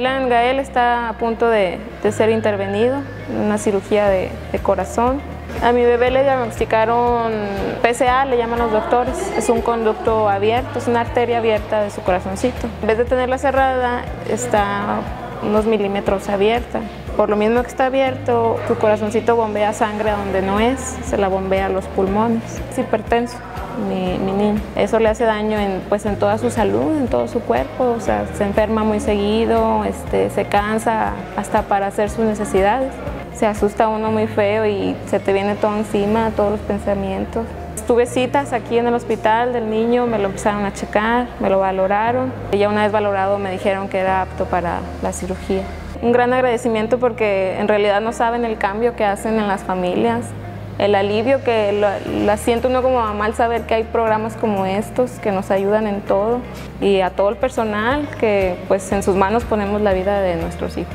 Juan Gael está a punto de, ser intervenido en una cirugía de, de corazón. A mi bebé le diagnosticaron PCA, le llaman los doctores. Es un conducto abierto, es una arteria abierta de su corazoncito. En vez de tenerla cerrada, está unos milímetros abierta. Por lo mismo que está abierto, tu corazoncito bombea sangre donde no es, se la bombea a los pulmones. Es hipertenso. Mi, niño. Eso le hace daño en, pues, en toda su salud, en todo su cuerpo, o sea, se enferma muy seguido, este, se cansa hasta para hacer sus necesidades. Se asusta uno muy feo y se te viene todo encima, todos los pensamientos. Tuve citas aquí en el hospital del niño, me lo empezaron a checar, me lo valoraron. Y ya una vez valorado me dijeron que era apto para la cirugía. Un gran agradecimiento porque en realidad no saben el cambio que hacen en las familias, el alivio que la siento uno como mamá saber que hay programas como estos que nos ayudan en todo y a todo el personal que pues en sus manos ponemos la vida de nuestros hijos.